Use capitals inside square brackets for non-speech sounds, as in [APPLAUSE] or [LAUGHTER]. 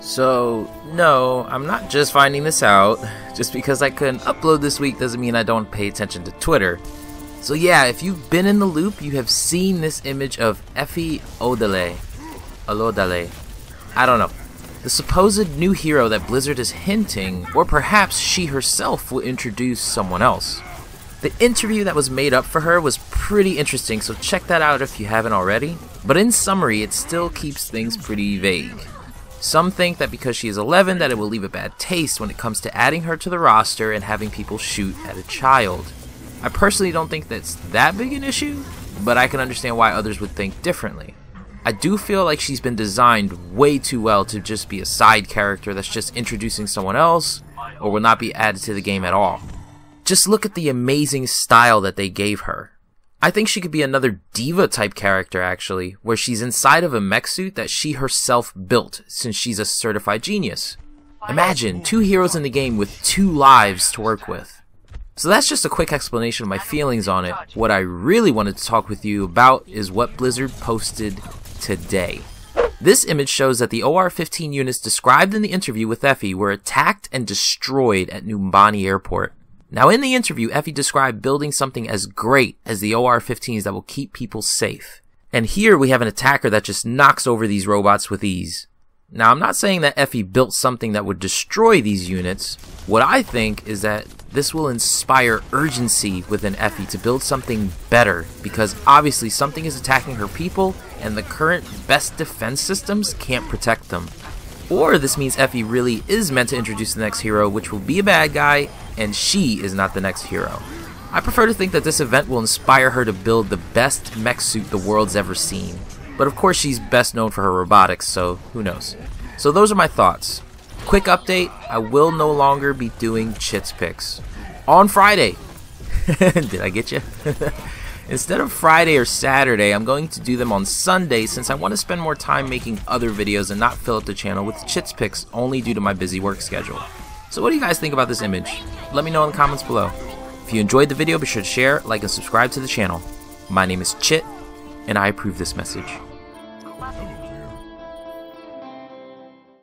So, no, I'm not just finding this out. Just because I couldn't upload this week doesn't mean I don't pay attention to Twitter. So yeah, if you've been in the loop, you have seen this image of Efi Odale. Olodale. I don't know. The supposed new hero that Blizzard is hinting, or perhaps she herself will introduce someone else. The interview that was made up for her was pretty interesting, so check that out if you haven't already. But in summary, it still keeps things pretty vague. Some think that because she is 11 that it will leave a bad taste when it comes to adding her to the roster and having people shoot at a child. I personally don't think that's that big an issue, but I can understand why others would think differently. I do feel like she's been designed way too well to just be a side character that's just introducing someone else or will not be added to the game at all. Just look at the amazing style that they gave her. I think she could be another D.Va type character actually, where she's inside of a mech suit that she herself built since she's a certified genius. Imagine two heroes in the game with two lives to work with. So that's just a quick explanation of my feelings on it. What I really wanted to talk with you about is what Blizzard posted today. This image shows that the OR-15 units described in the interview with Efi were attacked and destroyed at Numbani Airport. Now in the interview, Efi described building something as great as the OR-15s that will keep people safe. And here we have an attacker that just knocks over these robots with ease. Now I'm not saying that Efi built something that would destroy these units. What I think is that this will inspire urgency within Efi to build something better because obviously something is attacking her people and the current best defense systems can't protect them. Or this means Efi really is meant to introduce the next hero, which will be a bad guy, and she is not the next hero. I prefer to think that this event will inspire her to build the best mech suit the world's ever seen. But of course she's best known for her robotics, so who knows. So those are my thoughts. Quick update, I will no longer be doing Chits picks. On Friday! [LAUGHS] Did I get you? [LAUGHS] Instead of Friday or Saturday, I'm going to do them on Sunday since I want to spend more time making other videos and not fill up the channel with chits picks only due to my busy work schedule. So what do you guys think about this image? Let me know in the comments below. If you enjoyed the video, be sure to share, like, and subscribe to the channel. My name is Chit, and I approve this message.